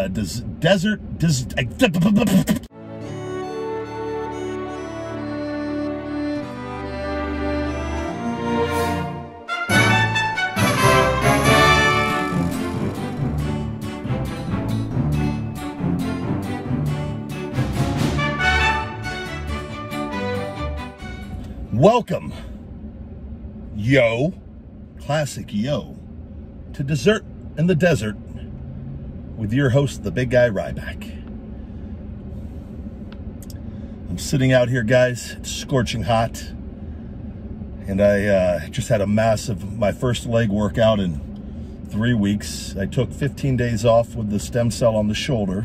uh, does desert does Welcome, yo, classic yo, to Dessert in the Desert with your host, the big guy Ryback. I'm sitting out here, guys. It's scorching hot. And I uh, just had a massive, my first leg workout in three weeks. I took 15 days off with the stem cell on the shoulder.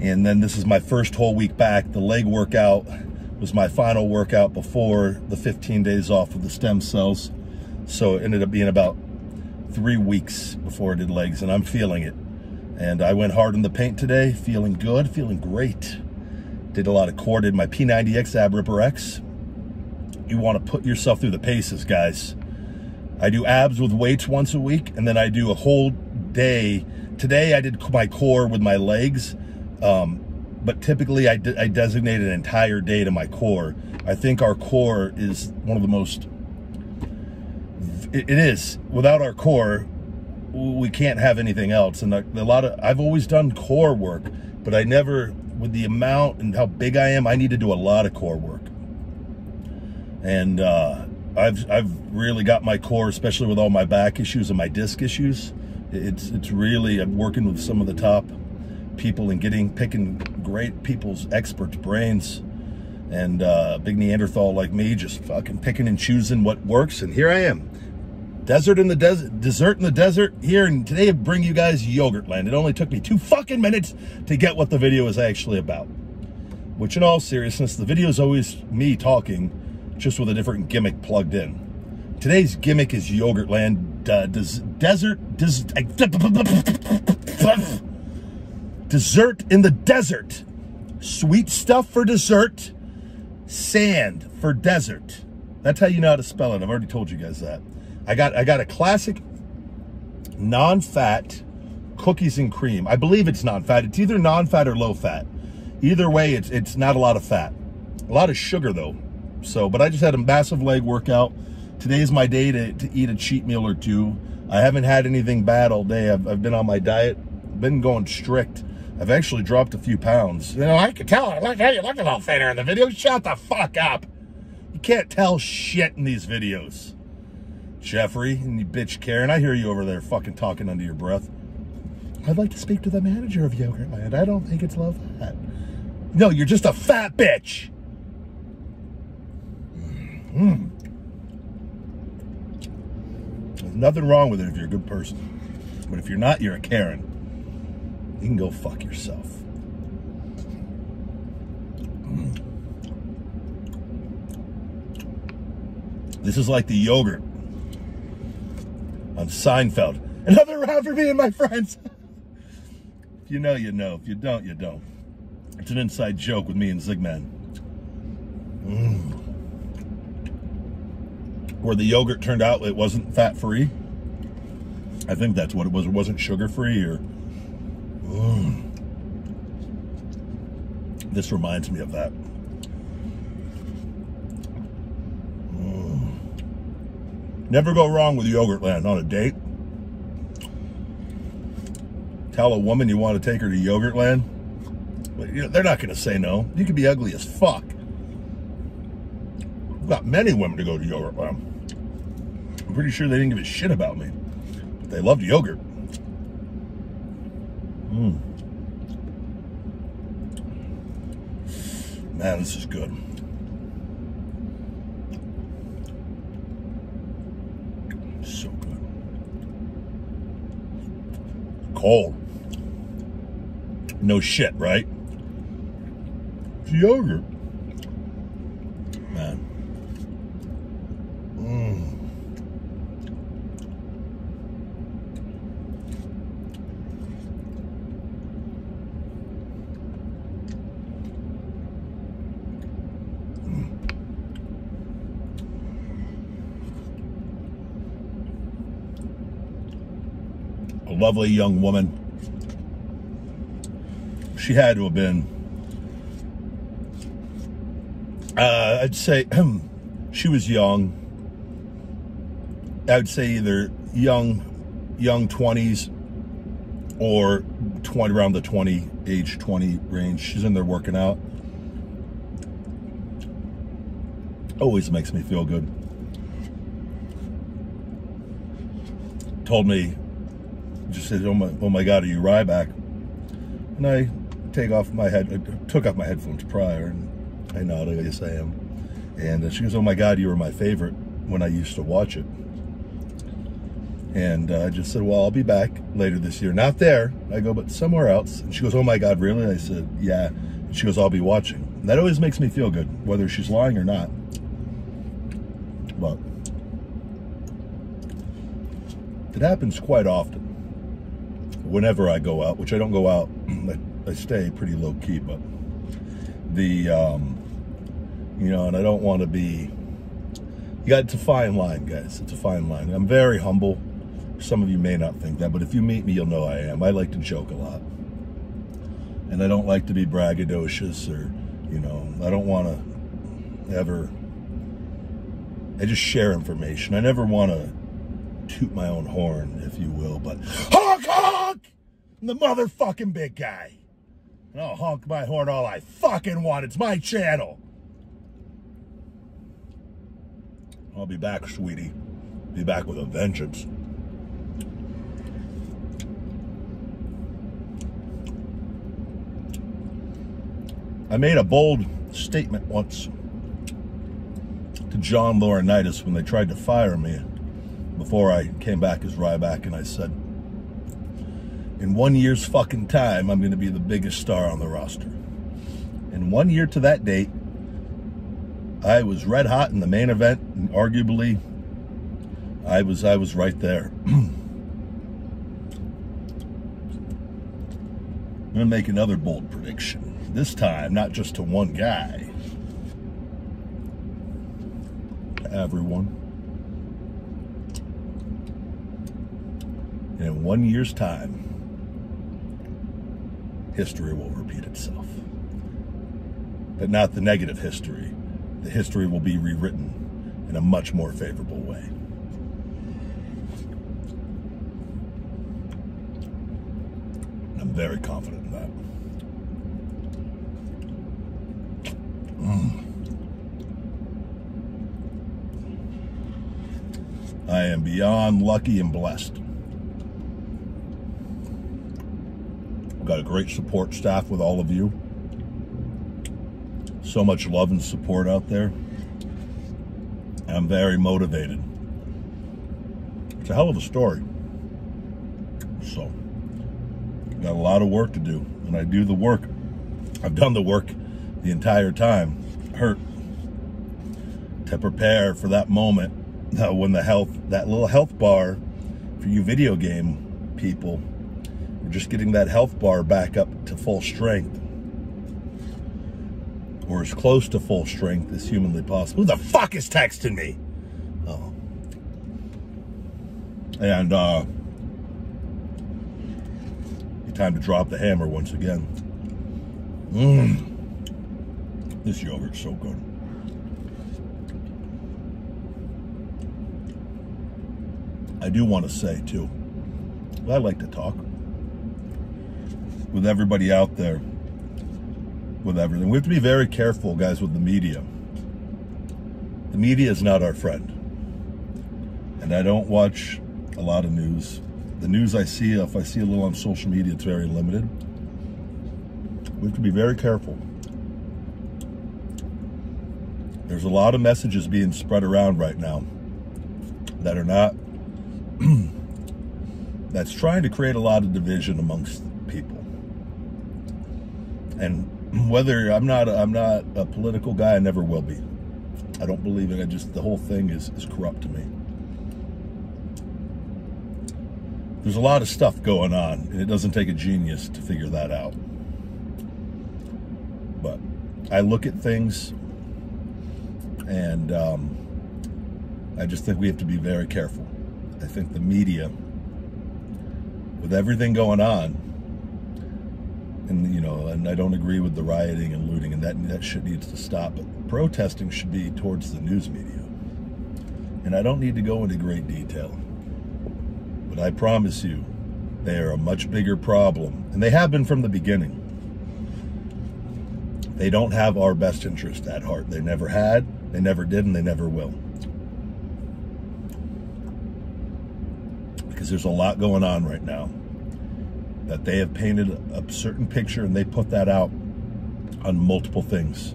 And then this is my first whole week back. The leg workout was my final workout before the 15 days off with the stem cells. So it ended up being about three weeks before I did legs, and I'm feeling it. And I went hard in the paint today, feeling good, feeling great. Did a lot of core, did my P90X Ab Ripper X. You want to put yourself through the paces, guys. I do abs with weights once a week, and then I do a whole day. Today I did my core with my legs, um, but typically I, de I designate an entire day to my core. I think our core is one of the most it, it is. Without our core, we can't have anything else. And a, a lot of, I've always done core work, but I never, with the amount and how big I am, I need to do a lot of core work. And uh, I've, I've really got my core, especially with all my back issues and my disc issues. It's, it's really, I'm working with some of the top people and getting, picking great people's experts' brains and uh, big Neanderthal like me, just fucking picking and choosing what works. And here I am, Desert in the desert, dessert in the desert here, and today I bring you guys Yogurtland. It only took me two fucking minutes to get what the video is actually about. Which in all seriousness, the video is always me talking, just with a different gimmick plugged in. Today's gimmick is Yogurtland. Uh, des desert, des dessert in the desert. Sweet stuff for dessert, sand for desert. That's how you know how to spell it. I've already told you guys that. I got I got a classic non-fat cookies and cream. I believe it's non-fat. It's either non-fat or low-fat. Either way, it's it's not a lot of fat. A lot of sugar though. So, but I just had a massive leg workout. Today's my day to, to eat a cheat meal or two. I haven't had anything bad all day. I've, I've been on my diet, been going strict. I've actually dropped a few pounds. You know, I can tell. Look how look a little thinner in the video. Shut the fuck up. You can't tell shit in these videos. Jeffrey and you bitch Karen, I hear you over there fucking talking under your breath. I'd like to speak to the manager of Yogurtland. I don't think it's low fat. No, you're just a fat bitch. Mm. There's nothing wrong with it if you're a good person. But if you're not, you're a Karen. You can go fuck yourself. Mm. This is like the yogurt on Seinfeld. Another round for me and my friends. if you know, you know. If you don't, you don't. It's an inside joke with me and Zigman. Mm. Where the yogurt turned out it wasn't fat-free. I think that's what it was. It wasn't sugar-free or... Mm. This reminds me of that. Never go wrong with Yogurtland on a date. Tell a woman you want to take her to Yogurtland. You know, they're not going to say no. You could be ugly as fuck. I've got many women to go to Yogurtland. I'm pretty sure they didn't give a shit about me. But they loved yogurt. Mmm. Man, this is good. Cold. No shit, right? It's yogurt. Man. Mmm. Lovely young woman she had to have been. Uh, I'd say she was young. I'd say either young, young twenties, or twenty around the twenty age twenty range. She's in there working out. Always makes me feel good. Told me, said, "Oh my, oh my God, are you Ryback?" And I take off my head, I took off my headphones prior, and I nodded, yes, I am. And she goes, "Oh my God, you were my favorite when I used to watch it." And uh, I just said, "Well, I'll be back later this year. Not there." I go, "But somewhere else." And she goes, "Oh my God, really?" I said, "Yeah." And she goes, "I'll be watching." And that always makes me feel good, whether she's lying or not. But it happens quite often. Whenever I go out, which I don't go out, I, I stay pretty low key, but the um, you know, and I don't want to be. You got it's a fine line, guys. It's a fine line. I'm very humble. Some of you may not think that, but if you meet me, you'll know I am. I like to joke a lot, and I don't like to be braggadocious or, you know, I don't want to ever. I just share information. I never want to toot my own horn, if you will, but honk, I'm the motherfucking big guy. And I'll honk my horn all I fucking want. It's my channel. I'll be back, sweetie. Be back with a vengeance. I made a bold statement once to John Laurinaitis when they tried to fire me before I came back as Ryback, and I said, in one year's fucking time, I'm going to be the biggest star on the roster. In one year to that date, I was red hot in the main event, and arguably, I was I was right there. I'm going to make another bold prediction. This time, not just to one guy, to everyone. And in one year's time, history will repeat itself. But not the negative history. The history will be rewritten in a much more favorable way. I'm very confident in that. Mm. I am beyond lucky and blessed. I've got a great support staff with all of you. So much love and support out there. I'm very motivated. It's a hell of a story. So, got a lot of work to do, and I do the work. I've done the work the entire time. Hurt to prepare for that moment uh, when the health, that little health bar for you video game people, we're just getting that health bar back up to full strength. Or as close to full strength as humanly possible. Who the fuck is texting me? Oh. And, uh, time to drop the hammer once again. Mmm. This yogurt's so good. I do want to say too, I like to talk with everybody out there, with everything. We have to be very careful, guys, with the media. The media is not our friend. And I don't watch a lot of news. The news I see, if I see a little on social media, it's very limited. We have to be very careful. There's a lot of messages being spread around right now that are not that's trying to create a lot of division amongst people. And whether I'm not I'm not a political guy, I never will be. I don't believe it. I just the whole thing is is corrupt to me. There's a lot of stuff going on, and it doesn't take a genius to figure that out. But I look at things and um, I just think we have to be very careful. I think the media, with everything going on, and you know, and I don't agree with the rioting and looting, and that that shit needs to stop. But protesting should be towards the news media, and I don't need to go into great detail, but I promise you, they are a much bigger problem, and they have been from the beginning. They don't have our best interest at heart. They never had, they never did, and they never will. Because there's a lot going on right now that they have painted a certain picture and they put that out on multiple things.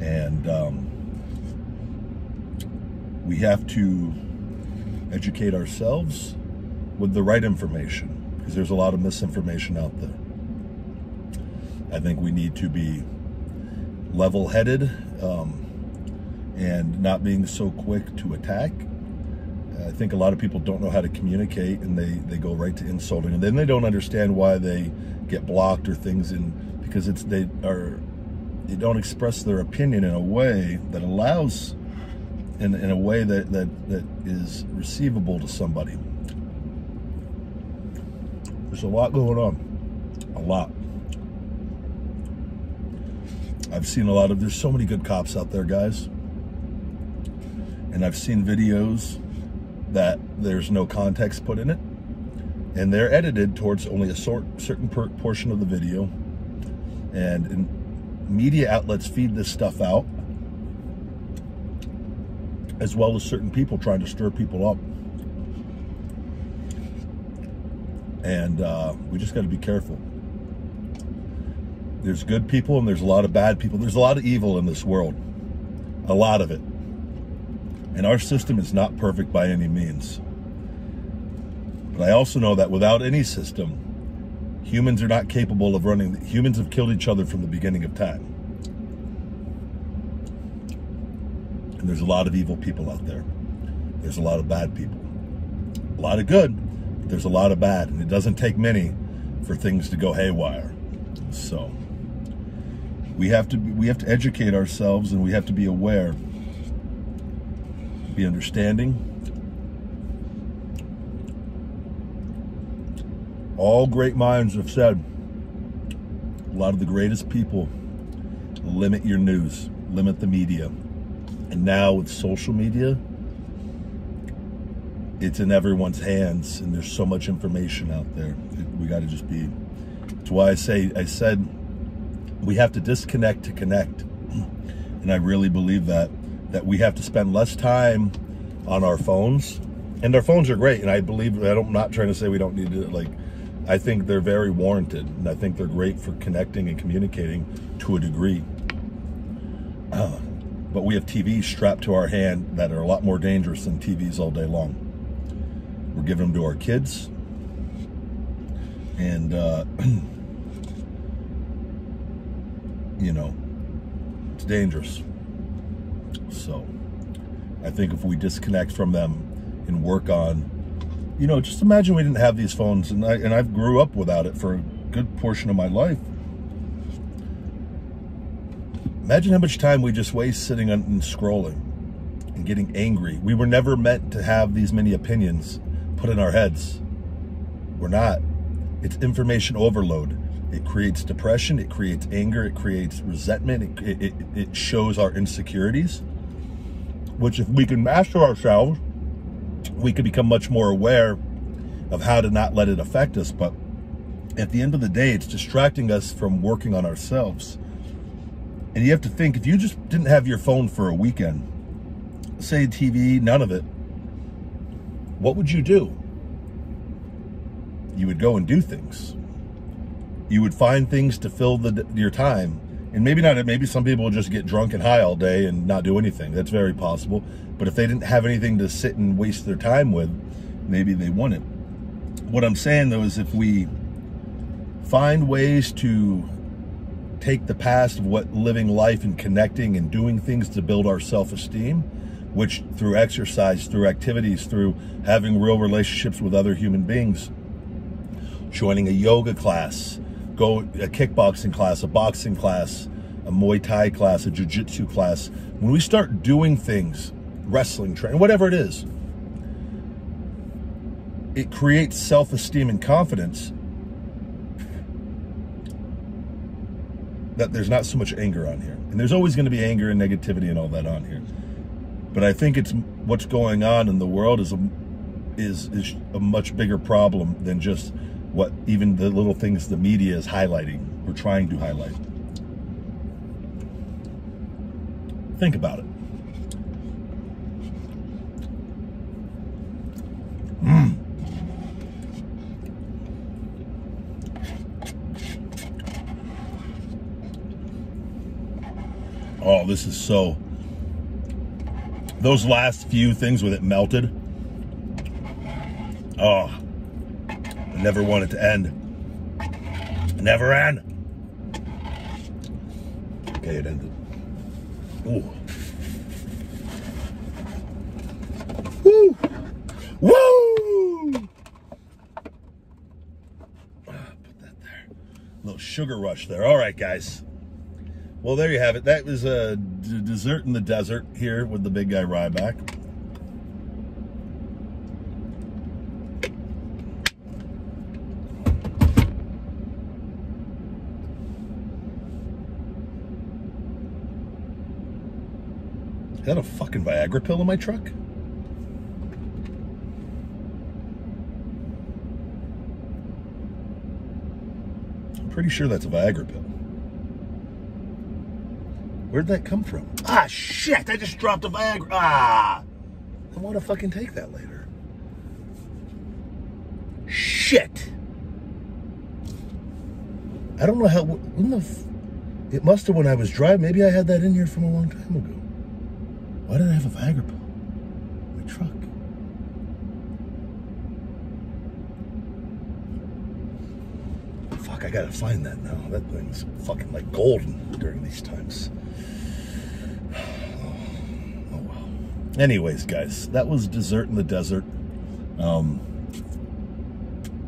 And um, we have to educate ourselves with the right information because there's a lot of misinformation out there. I think we need to be level headed um, and not being so quick to attack I think a lot of people don't know how to communicate and they, they go right to insulting and then they don't understand why they get blocked or things in because it's they are they don't express their opinion in a way that allows in, in a way that, that that is receivable to somebody. There's a lot going on. A lot. I've seen a lot of there's so many good cops out there, guys. And I've seen videos that there's no context put in it. And they're edited towards only a sort, certain per, portion of the video. And, and media outlets feed this stuff out, as well as certain people trying to stir people up. And uh, we just got to be careful. There's good people and there's a lot of bad people. There's a lot of evil in this world. A lot of it. And our system is not perfect by any means. But I also know that without any system, humans are not capable of running. Humans have killed each other from the beginning of time. And there's a lot of evil people out there. There's a lot of bad people. A lot of good, but there's a lot of bad. And it doesn't take many for things to go haywire. So we have to we have to educate ourselves and we have to be aware be understanding. All great minds have said, a lot of the greatest people limit your news, limit the media. And now with social media, it's in everyone's hands and there's so much information out there. We got to just be, that's why I say, I said, we have to disconnect to connect. And I really believe that that we have to spend less time on our phones. And our phones are great, and I believe I am not trying to say we don't need to like. I think they're very warranted, and I think they're great for connecting and communicating to a degree. Uh, but we have TVs strapped to our hand that are a lot more dangerous than TVs all day long. We're giving them to our kids, and uh, you know, it's dangerous. So I think if we disconnect from them and work on, you know, just imagine we didn't have these phones and I and I grew up without it for a good portion of my life. Imagine how much time we just waste sitting and scrolling and getting angry. We were never meant to have these many opinions put in our heads. We're not. It's information overload. It creates depression. It creates anger. It creates resentment. It, it, it shows our insecurities which if we can master ourselves, we can become much more aware of how to not let it affect us. But at the end of the day, it's distracting us from working on ourselves. And you have to think, if you just didn't have your phone for a weekend, say TV, none of it, what would you do? You would go and do things. You would find things to fill the, your time and maybe not, maybe some people just get drunk and high all day and not do anything. That's very possible. But if they didn't have anything to sit and waste their time with, maybe they wouldn't. What I'm saying though is if we find ways to take the past of what living life and connecting and doing things to build our self-esteem, which through exercise, through activities, through having real relationships with other human beings, joining a yoga class, go a kickboxing class, a boxing class, a Muay Thai class, a Jiu-Jitsu class, when we start doing things, wrestling, training, whatever it is, it creates self-esteem and confidence. that there's not so much anger on here. And there's always going to be anger and negativity and all that on here. But I think it's what's going on in the world is a, is, is a much bigger problem than just what even the little things the media is highlighting or trying to highlight. Think about it. Mm. Oh, this is so. Those last few things with it melted. Oh, never want it to end. Never end. Okay, it ended. Ooh. Woo! Woo! Ah, put that there. A little sugar rush there. All right, guys. Well, there you have it. That was a dessert in the desert here with the big guy Ryback. That a fucking Viagra pill in my truck? I'm pretty sure that's a Viagra pill. Where'd that come from? Ah, shit! I just dropped a Viagra. Ah! I want to fucking take that later. Shit! I don't know how. When the? It must have when I was driving. Maybe I had that in here from a long time ago. Why did I have a Viagra pill my truck? Fuck! I gotta find that now. That thing's fucking like golden during these times. Oh well. Anyways, guys, that was dessert in the desert. Um,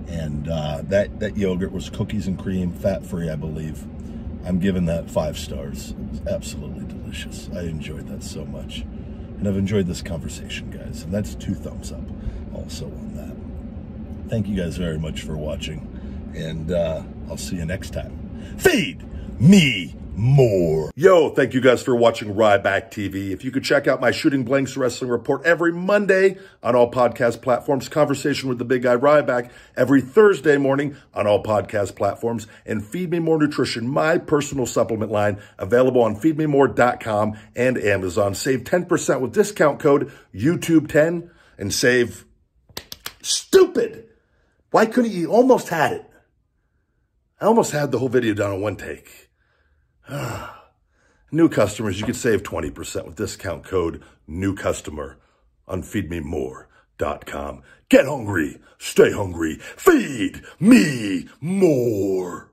and uh, that that yogurt was cookies and cream, fat free, I believe. I'm giving that five stars. It was absolutely delicious. I enjoyed that so much, and I've enjoyed this conversation, guys. And that's two thumbs up, also on that. Thank you guys very much for watching, and uh, I'll see you next time. Feed me more. Yo, thank you guys for watching Ryback TV. If you could check out my Shooting Blanks Wrestling Report every Monday on all podcast platforms, Conversation with the Big Guy Ryback every Thursday morning on all podcast platforms, and Feed Me More Nutrition, my personal supplement line, available on feedmemore.com and Amazon. Save 10% with discount code YouTube10 and save stupid. Why couldn't you? Almost had it. I almost had the whole video done in one take. New customers, you can save 20% with discount code new customer on feedmemore.com. Get hungry, stay hungry, feed me more.